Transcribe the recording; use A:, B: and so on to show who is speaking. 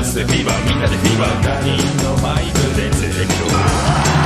A: ダンスでフィーバーみんなでフィーバー他人のマイクで連れてくる